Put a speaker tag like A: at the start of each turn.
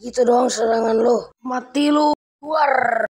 A: Gitu doang serangan lo. Mati lo Keluar.